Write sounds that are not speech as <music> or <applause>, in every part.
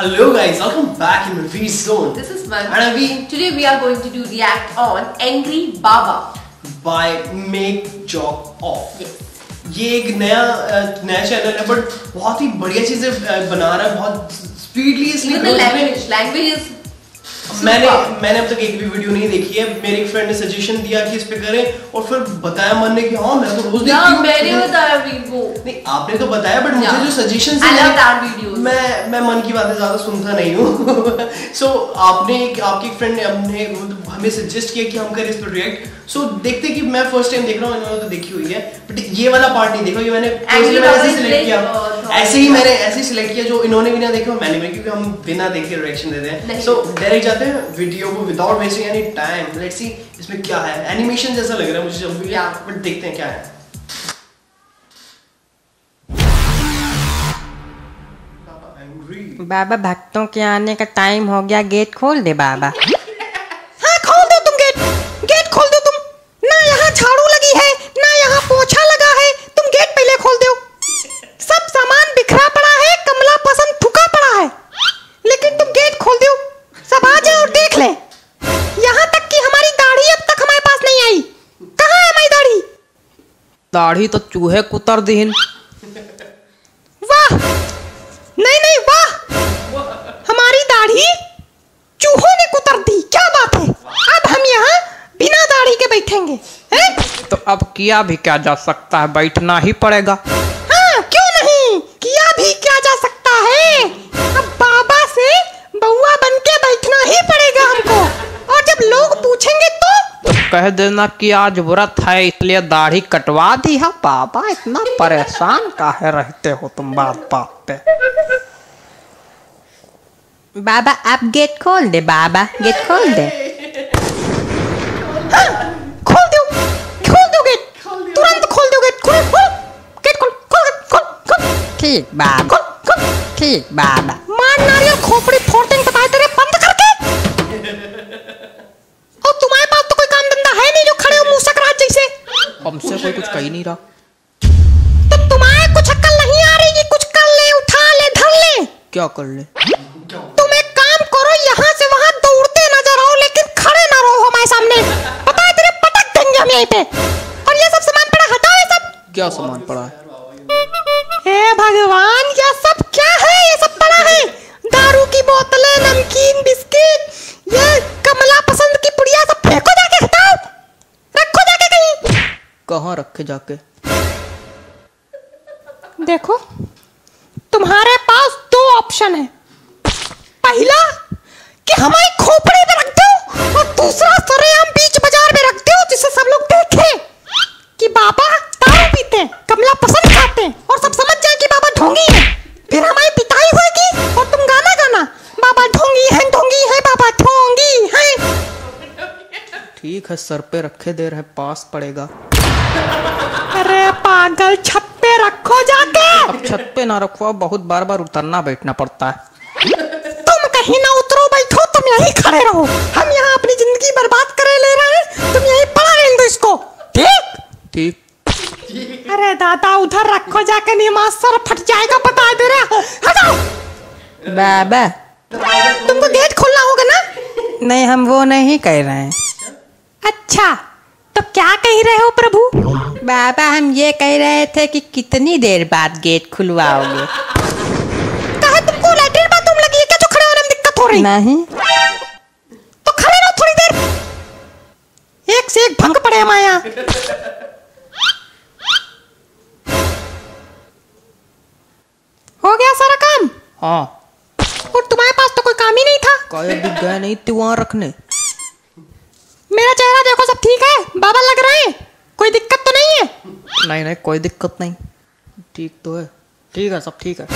Hello guys, welcome back in Movie Zone. This is Man. And Avi Today we are going to do react on Angry Baba. by Make Jock Off. Yes. ये एक नया नया channel है but बहुत ही बढ़िया चीज़ें बना रहा है बहुत स्पीडली इसलिए लैंग्वेज लैंग्वेज growth मैंने मैंने अब तक एक भी वीडियो नहीं देखी है। मेरे एक फ्रेंड ने सजेशन दिया कि इस पे करें और फिर बताया मन ने कि हाँ मैं तो रोज देखती हूँ। मैंने बताया वो. नहीं आपने तो बताया बट मुझे जो suggestion I love that video मैं मैं मन की बातें ज़्यादा सुनता नहीं हूँ। <laughs> सो आपने आपकी एक फ्रेंड ने हमने हमें सजेस्ट किया कि हम करें इस पर रिएक्ट सो देखते मैं फ़र्स्ट टाइम देख रहा हूँ इन्होंने तो देखी हुई है। बट ये वाला पार्ट नहीं देखा ये मैंने Angry मैंने ऐसे सिलेक्ट किया। uh, ऐसे ही मैंने ऐसे ही सिलेक्ट किया जो इन्होंने भी ना देखा मैंने भी क्योंकि हम बिना देखे रिएक्शन देते हैं। सो डायरेक्ट जाते हैं वीडियो को without wasting any time let's see इसमें क्या है। एनिमेशन जैसा लग रहा है मुझे जब भी. बट देखते हैं क्या है। बाबा भक्तों के आने का टाइम हो गया। गेट खोल दे बाबा। दाढ़ी तो चूहे कुतर दिन। वाह! नहीं नहीं वाह! हमारी दाढ़ी चूहों ने कुतर दी। क्या बात है? अब हम यहाँ बिना दाढ़ी के बैठेंगे है? तो अब किया भी क्या जा सकता है? बैठना ही पड़ेगा। कह देना कि आज व्रत है इसलिए दाढ़ी कटवा दी है। बाबा इतना परेशान काहे रहते हो तुम बात बात पे? बाबा आप गेट खोल दे बाबा गेट खोल दे। हाँ, खोल दो खोल दो गेट तुरंत खोल दो गेट खोल खोल गेट खोल खोल खोल खोल। ठीक बाबा। ठीक बाबा। मार नारियल खोपड़ी कोई कुछ कही नहीं रहा। तो तुम्हारे कुछ अक्ल नहीं आ रही कि कुछ कर ले उठा ले धर ले? क्या कर ले? तुम एक काम करो यहाँ से वहाँ दौड़ते नज़र आओ लेकिन खड़े ना रहो हमारे सामने। पता है तेरे पटक देंगे हम यहीं पे। और ये सब सामान पड़ा हटाओ ये सब। क्या सामान पड़ा है? हे भगवान! रखे जाके। देखो तुम्हारे पास दो ऑप्शन है। पहला कि हमारी खोपड़ी में रख दो और दूसरा सरेआम बीच बाज़ार में रख दो जिससे सब लोग देखें कि बाबा दारू पीते हैं कमला पसंद खाते हैं और सब समझ जाए कि बाबा ढोंगी है। फिर हमारी पिटाई होगी और तुम गाना गाना बाबा ढोंगी है ढोंगी है बाबा ढोंगी है। ठीक है सर पे रखे दे रहे पास पड़ेगा। अरे पागल छत पे रखो जाके। अब छत पे ना रखो बहुत बार बार उतरना बैठना पड़ता है। तुम कहीं ना उतरो बैठो तुम यहीं खड़े रहो। हम यहाँ अपनी ज़िंदगी बर्बाद करे ले रहे हैं तुम यहीं पड़ा रहने दो इसको ठीक? ठीक। अरे दादा उधर रखो जाके नमाज़ सर फट जाएगा बता दे रहा हटाओ। बाबा। तुमको गेट खोलना होगा ना? नहीं हम वो नहीं कह रहे हैं। अच्छा। तो क्या कह रहे हो प्रभु? बाबा हम ये कह रहे थे कि कितनी देर बाद गेट खुलवाओगे। कहा तुमको बाथरूम लगी क्या जो खड़े होने में दिक्कत हो रही। नहीं। तो खड़े रहो थोड़ी देर। एक से एक भंग पड़े हमारे यहाँ हो गया सारा काम? हाँ। और तुम्हारे पास तो कोई काम ही नहीं था। कहे भी गए नहीं थे वहाँ रखने। देखो सब ठीक है? बाबा लग रहे हैं? कोई दिक्कत तो नहीं है? नहीं नहीं कोई दिक्कत नहीं। ठीक तो है। ठीक है सब ठीक है।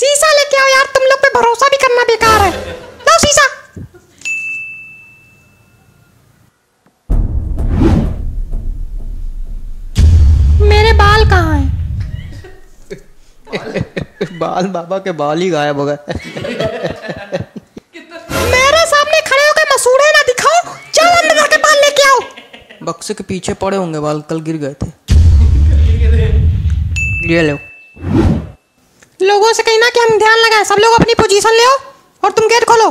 शीशा लेके आओ यार तुम लोग पे भरोसा भी करना बेकार है। लाओ शीशा। मेरे बाल कहाँ हैं? <laughs> बाल बाबा के बाल ही गायब हो गए। बक्से के पीछे पड़े होंगे बाल कल गिर गए थे। ये लो। लोगों से कहना कि हम ध्यान लगाएँ सब लोग अपनी पोजीशन ले और तुम गेट खोलो।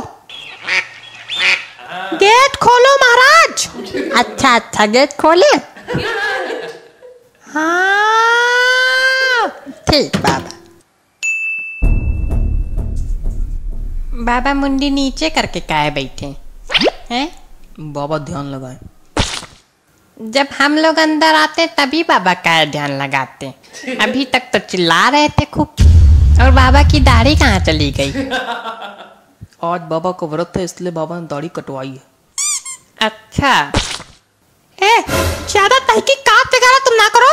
गेट खोलो महाराज। अच्छा अच्छा गेट खोले। हाँ। ठीक बाबा। बाबा मुंडी नीचे करके काहे बैठे हैं? बाबा ध्यान लगाए। जब हम लोग अंदर आते तभी बाबा का ध्यान लगाते। अभी तक तो चिल्ला रहे थे खूब। और बाबा की दाढ़ी कहाँ चली गई? <laughs> आज बाबा का व्रत है इसलिए बाबा ने दाढ़ी कटवाई है। अच्छा। ए ज़्यादा तहकीकात वगैरह तुम ना करो?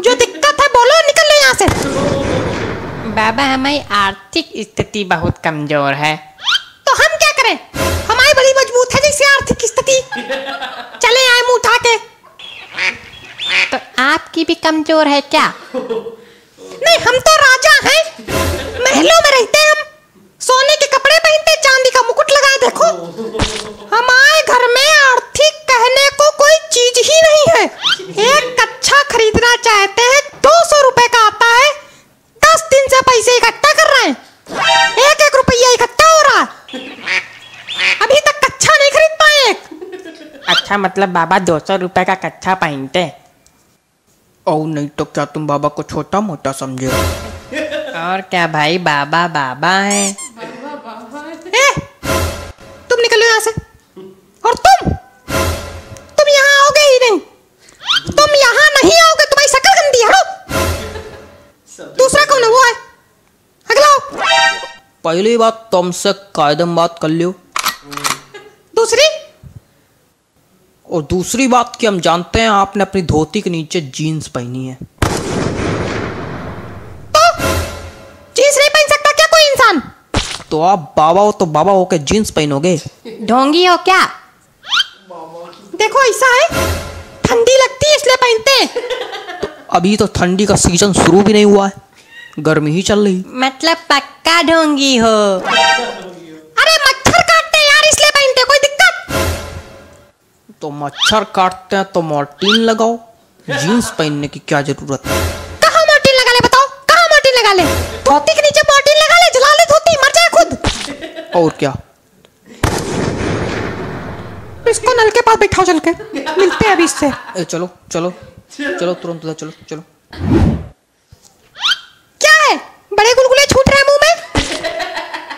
जो दिक्कत है बोलो निकल लो यहाँ से। बाबा हमारी आर्थिक स्थिति बहुत कमज़ोर है। तो हम क्या करें? हमारी बड़ी मज़बूत है जैसे आर्थिक स्थिति चले आए मुँह उठा के तो आपकी भी कमज़ोर है क्या? नहीं, हम तो राजा हैं। महलों में रहते हैं हम। सोने के कपड़े पहनते, चांदी का मुकुट लगाए, देखो। हमारे घर में आर्थिक कहने को कोई चीज़ ही नहीं है। एक कच्छा खरीदना चाहते हैं, दो सौ रुपए का आता है। दस दिन से पैसे इकट्ठा कर रहे हैं। एक एक रुपया इकट्ठा हो रहा अभी तक कच्छा नहीं खरीद पाए। अच्छा मतलब बाबा दो सौ रुपए का कच्छा पहनते और नहीं तो क्या तुम बाबा को छोटा मोटा समझे और क्या भाई बाबा बाबा है। ए, तुम निकलो यहाँ से। और तुम? तुम यहाँ आओगे ही नहीं। तुम यहाँ नहीं आओगे तुम्हारी शक्ल गंदी है दूसरा कौन है? वो है। अगला। पहली बात तुमसे कायदम बात कर लियो दूसरी और दूसरी बात कि हम जानते हैं आपने अपनी धोती के नीचे जीन्स पहनी है। तो? जींस नहीं पहन सकता क्या कोई इंसान? तो आप बाबा हो तो बाबा हो के जीन्स पहनोगे? ढोंगी हो क्या? देखो ऐसा है। ठंडी लगती है इसलिए पहनते हैं। अभी तो ठंडी का सीज़न शुरू भी नहीं हुआ है। गर्मी ही चल रही। मतलब पक्का ढोंगी हो। अरे मच्छर तो मच्छर काटते हैं तो मोर्टीन लगाओ। जीन्स पहनने की क्या ज़रूरत है? कहाँ मोर्टीन लगा ले बताओ? कहाँ मोर्टिन लगा ले? धोती के नीचे मोर्टिन लगा ले जला ले धोती मर जाए खुद। और क्या? इसको नल के पास बैठाओ चल के। मिलते हैं अभी इससे। ए, चलो चलो चलो तुरंत उधर चलो चलो। क्या है? बड़े गुलगुले छूट रहे हैं मुँह में?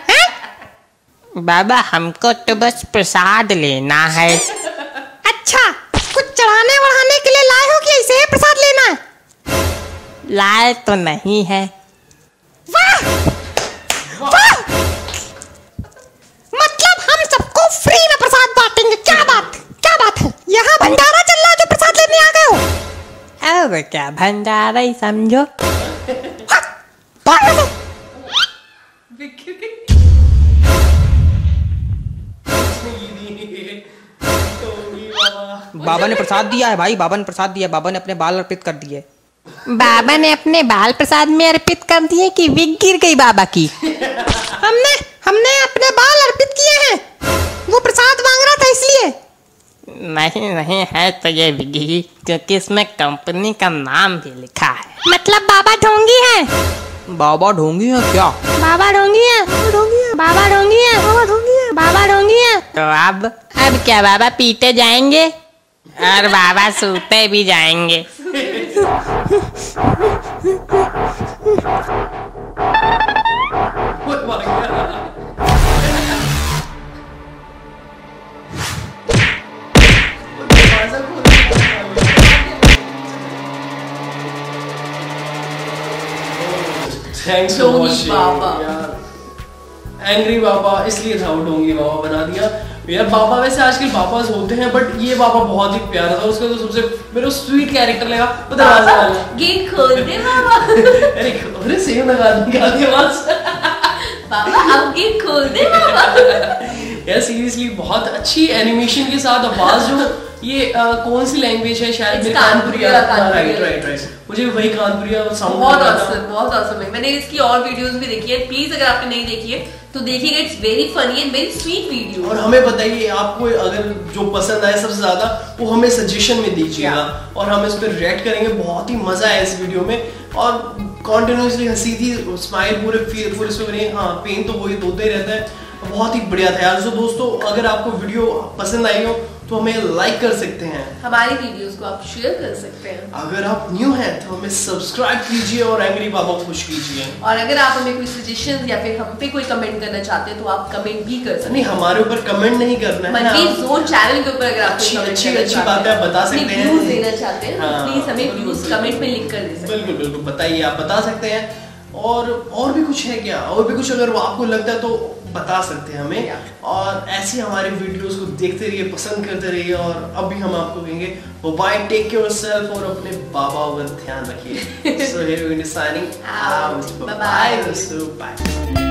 हैं? बाबा हमको तो बस प्रसाद लेना है। अच्छा कुछ चढ़ाने वढ़ाने के लिए लाए हो कि ऐसे ही प्रसाद लेना? है लाए तो नहीं है। वाह! वाह! मतलब हम सबको फ्री में प्रसाद बांटेंगे। क्या बात क्या बात है? यहाँ भंडारा चल रहा है जो प्रसाद लेने आ गए हो। अब क्या भंडारा ही समझो। बाबा ने प्रसाद दिया है भाई बाबा ने प्रसाद दिया है बाबा ने अपने बाल अर्पित कर दिए। बाबा ने अपने बाल प्रसाद में अर्पित कर दिए कि विग गिर गई बाबा की। हमने हमने अपने बाल अर्पित किए हैं। वो प्रसाद मांग रहा था इसलिए। नहीं नहीं है तो ये विगी क्योंकि इसमें कंपनी का नाम भी लिखा है। मतलब बाबा ढोंगी है। बाबा ढोंगी है क्या? बाबा ढोंगी है बाबा ढोंगी है बाबा ढोंगी है। बाबा ढोंगी है। तो अब अब क्या बाबा पीते जाएँगे? और बाबा सूते भी जाएँगे। थैंक्स फॉर वॉचिंग बाबा। एंग्री बाबा इसलिए था वो डोंगी बाबा बना दिया। यार बाबा वैसे आजकल बाबाज होते हैं बट ये बाबा बहुत ही प्यारा था उसका तो सबसे मेरे स्वीट कैरेक्टर लगा पता गेट खोल दे बाबा अरे अरे सेम लगा बाबा गेट खोल दे बाबा <laughs> यार सीरियसली बहुत अच्छी एनिमेशन के साथ आवाज़ जो ये अ, कौन सी लैंग्वेज है? शायद मेरे कानपुरिया, राइट राइट राइट मुझे वही कानपुरिया साउंड बहुत awesome बहुत awesome है। मैंने इसकी और वीडियोस भी देखी है। प्लीज़ अगर आपने नहीं देखी है तो देखिएगा it's very funny and very sweet video और हमें बताइए आपको अगर जो पसंद आए सबसे ज़्यादा वो हमें सजेशन में दीजिएगा। और हम इस पर रिएक्ट करेंगे बहुत ही मज़ा आया इस वीडियो में। और कॉन्टिन्यूसली हँसी थी स्माइल पूरे पूरे से बनी हाँ पेन तो वही होता ही रहता है। बहुत ही बढ़िया था यार। सो दोस्तों अगर आपको वीडियो पसंद आई हो तो हमें लाइक कर सकते हैं। हमारी वीडियोस को आप शेयर कर सकते हैं। अगर आप न्यू हैं तो हमें सब्सक्राइब कीजिए और एंग्री बाबा खुश कीजिए। और अगर आप हमें कोई सजेशन या फिर हम पे कोई कमेंट करना चाहते हैं तो आप कमेंट भी कर सकते नहीं हमारे ऊपर कमेंट नहीं करना है जोन चैनल के ऊपर अगर आप अच्छी- अच्छी- अच्छी बात है, आप बता सकते हैं। views देना चाहते हैं हाँ, प्लीज़ हमें बिल्कुल, व्यूज़ कमेंट में लिख कर दे सकते हैं। बिल्कुल बिल्कुल बताइए आप बता सकते हैं। और और भी कुछ है क्या? और भी कुछ अगर आपको लगता है तो बता सकते हैं हमें। और ऐसी हमारे वीडियोस को देखते रहिए पसंद करते रहिए और अब भी हम आपको कहेंगे वो बाय टेक केयर सेल्फ और अपने बाबा पर ध्यान रखिए. So here we signing out. Bye दोस्तों बाय